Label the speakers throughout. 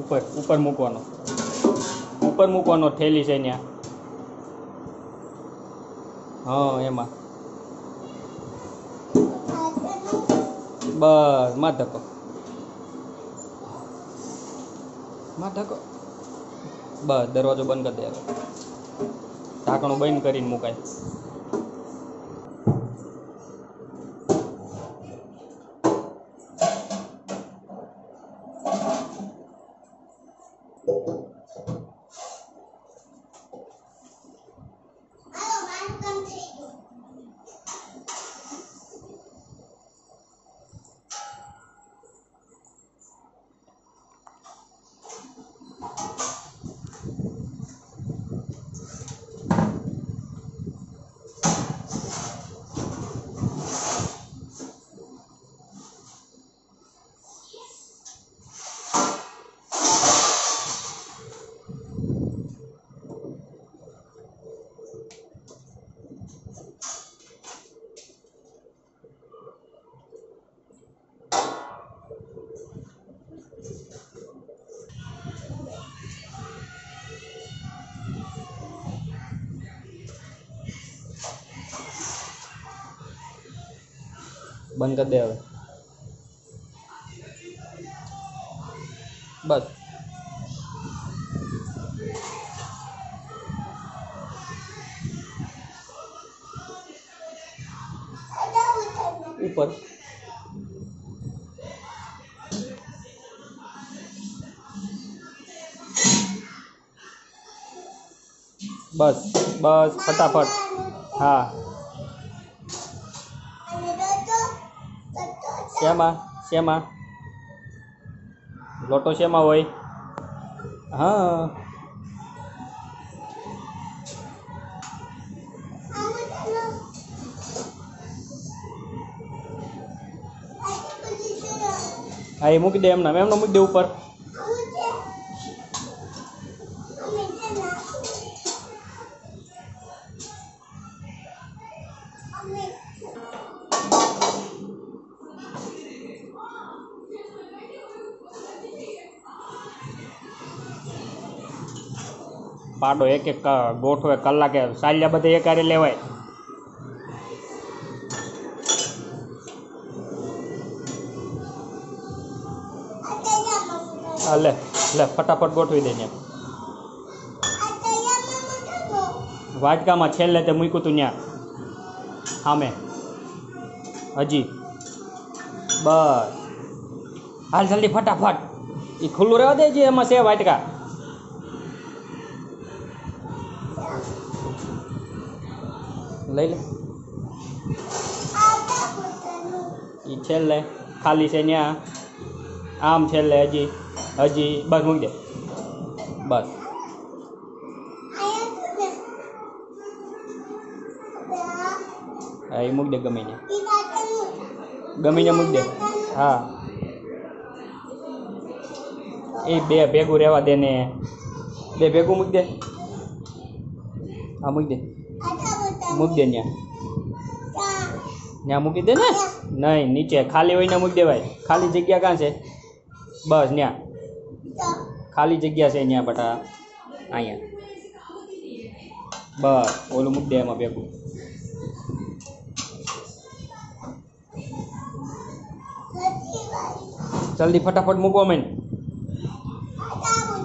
Speaker 1: ઉપર ઉપર મૂકવાનો. ઉપર મૂકવાનો, થેલી છે ત્યાં. હા, એમાં. બસમાં ધકો માં ધકો બસ, દરવાજો બંધ કરી દે ઢાંકણું બંધ કરીને મુકાય. બંધ કરી દે હવે. બસ. ઉપર. બસ બસ ફટાફટ. હા. શેમાં શેમાં લોટો શેમાં હોય હા હા એ મૂકી દે એમને એમને મૂકી દે ઉપર પાડો એક એક ગોઠવે કલાકે. સાલ્યા બધે એકારે લેવાય. લે લે, ફટાફટ ગોઠવી દે વાટકામાં છેલ્લે તે મૂક્યું તું ત્યાં. સામે. હજી. બસ. હાલ જલ્દી ફટાફટ. એ ખુલ્લું રહેવા દેજે, એમાં છે વાટકા લઈ લે. એ છેલ્લે, ખાલી છે ત્યાં આમ છેલ્લે હજી હજી બસ મૂકી દે. બસ. હા એ મૂકી દે ગમે ગમીને ગમે ત્યાં મૂકી દે. હા. એ બે ભેગું રહેવા દે ને, બે ભેગું મૂકી દે. હા, મૂકી દે. મૂકી દે ત્યાં ત્યાં મૂકી દે ને? નહીં, નીચે. ખાલી હોય ને મૂકી દેવાય. ખાલી જગ્યા ક્યાં છે? બસ ત્યાં ખાલી જગ્યા છે ત્યાં બટા. અહીંયા. બસ, ઓલું મૂકી દે એમાં ભેગું. જલ્દી ફટાફટ મૂકો મેન.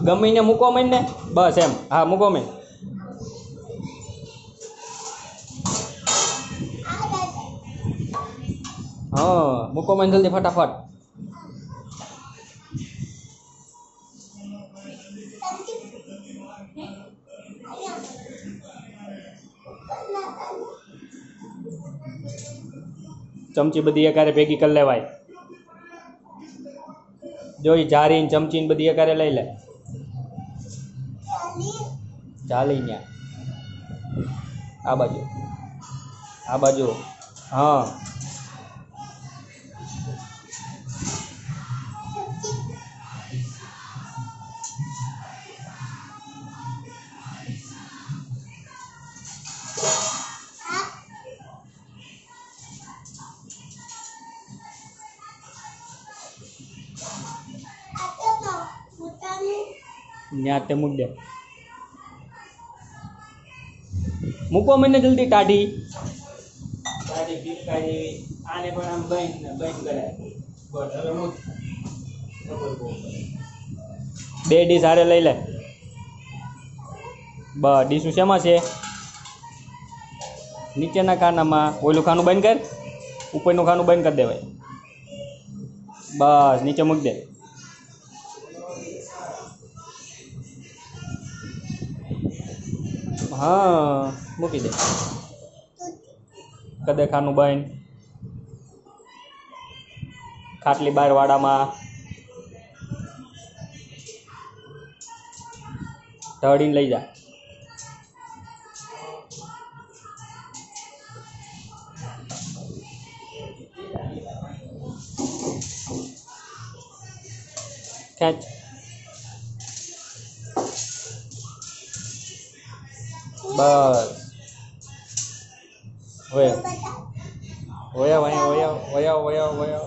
Speaker 1: ગમીને મૂકો મેન ને? બસ, એમ. હા, મૂકો મેન. હા, મૂકો મને જલ્દી ફટાફટ. ચમચી બધી એકારે ભેગી કરી લેવાય. જોઈ ઈ જારી ને ચમચી ને બધી એકારે લઈ લે. ચાલી ન્યા. આ બાજુ. આ બાજુ. હા. ત્યાં તે મૂક દે. મૂકો મને જલ્દી ટાઢી ટાઢી ભીખારી આને પણ આમ બંધ ને બંધ કરાય. હવે મૂક. બે ડીશ હારે લઈ લે. બ ડીશું શેમાં છે? નીચેના ખાનામાં. ઓલું ખાનું બંધ કર. ઉપરનું ખાનું બંધ કરી દેવાય. બસ નીચે મૂક દે. હા મૂકી દે. કદે ખાનું બંધ ખાટલી બાર વાડામાં. ઢળીને લઈ જા. ખેંચ બસ હોય હોય હોય હોય હોય હોય હોય